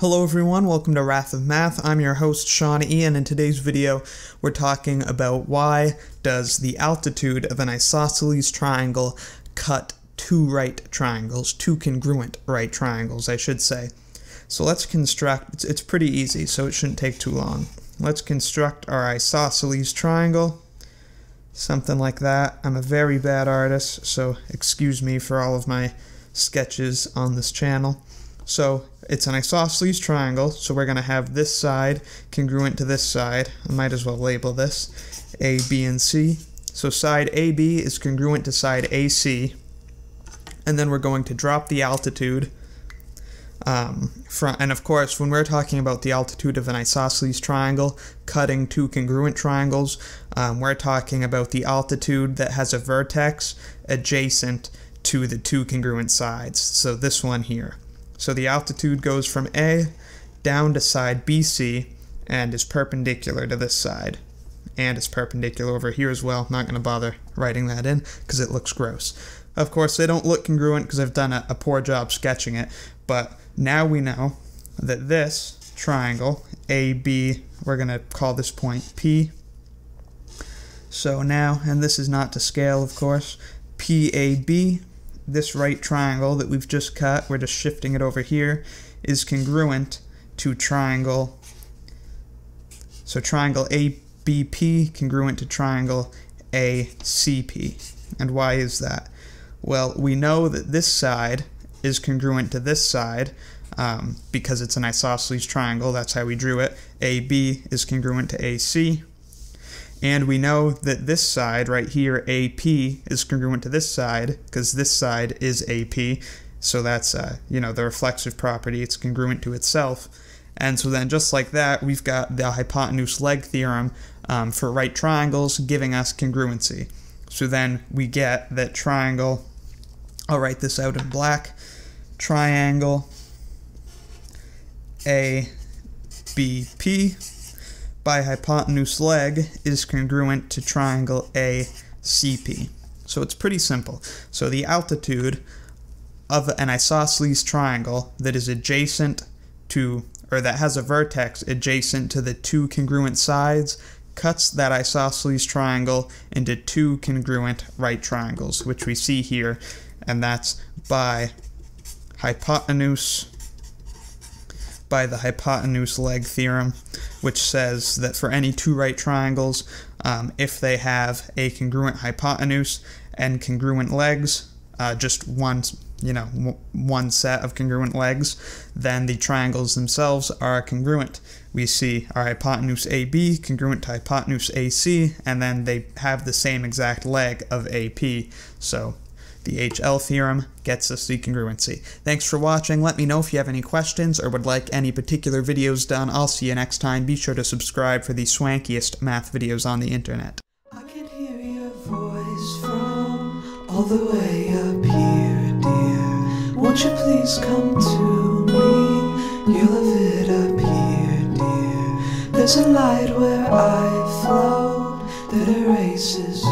Hello everyone, welcome to Wrath of Math. I'm your host Sean Ian, and in today's video we're talking about why does the altitude of an isosceles triangle cut two right triangles, two congruent right triangles I should say. So let's construct, it's, it's pretty easy so it shouldn't take too long. Let's construct our isosceles triangle, something like that. I'm a very bad artist so excuse me for all of my sketches on this channel. So it's an isosceles triangle, so we're going to have this side congruent to this side. I might as well label this A, B, and C. So side AB is congruent to side AC, and then we're going to drop the altitude. Um, from, and of course, when we're talking about the altitude of an isosceles triangle, cutting two congruent triangles, um, we're talking about the altitude that has a vertex adjacent to the two congruent sides. So this one here. So the altitude goes from A down to side BC and is perpendicular to this side. And it's perpendicular over here as well. Not going to bother writing that in because it looks gross. Of course, they don't look congruent because I've done a, a poor job sketching it, but now we know that this triangle, AB, we're going to call this point P. So now, and this is not to scale, of course, PAB this right triangle that we've just cut, we're just shifting it over here, is congruent to triangle. So triangle ABP congruent to triangle ACP. And why is that? Well, we know that this side is congruent to this side um, because it's an isosceles triangle. That's how we drew it. AB is congruent to AC. And we know that this side right here, AP, is congruent to this side because this side is AP. So that's, uh, you know, the reflexive property. It's congruent to itself. And so then just like that, we've got the hypotenuse leg theorem um, for right triangles giving us congruency. So then we get that triangle, I'll write this out in black, triangle ABP by hypotenuse leg is congruent to triangle ACP. So it's pretty simple. So the altitude of an isosceles triangle that is adjacent to, or that has a vertex adjacent to the two congruent sides cuts that isosceles triangle into two congruent right triangles, which we see here, and that's by hypotenuse by the hypotenuse leg theorem, which says that for any two right triangles, um, if they have a congruent hypotenuse and congruent legs, uh, just one, you know, one set of congruent legs, then the triangles themselves are congruent. We see our hypotenuse AB congruent to hypotenuse AC, and then they have the same exact leg of AP. So the HL theorem gets us the congruency. Thanks for watching. Let me know if you have any questions or would like any particular videos done. I'll see you next time. Be sure to subscribe for the swankiest math videos on the internet. I can hear your voice from all the way up here, dear. Won't you please come to me? You love it up here, dear. There's a light where I float that erases